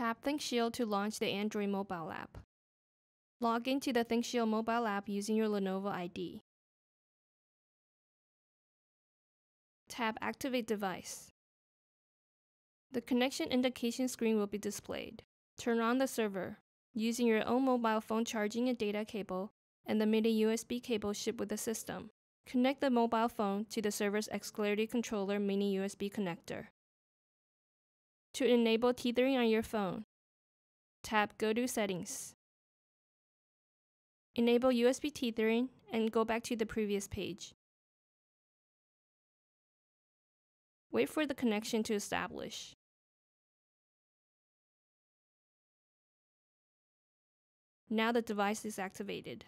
Tap ThinkShield to launch the Android mobile app. Log into the ThinkShield mobile app using your Lenovo ID. Tap Activate Device. The connection indication screen will be displayed. Turn on the server using your own mobile phone charging and data cable and the mini USB cable shipped with the system. Connect the mobile phone to the server's XClarity controller mini USB connector. To enable tethering on your phone, tap Go to Settings. Enable USB tethering and go back to the previous page. Wait for the connection to establish. Now the device is activated.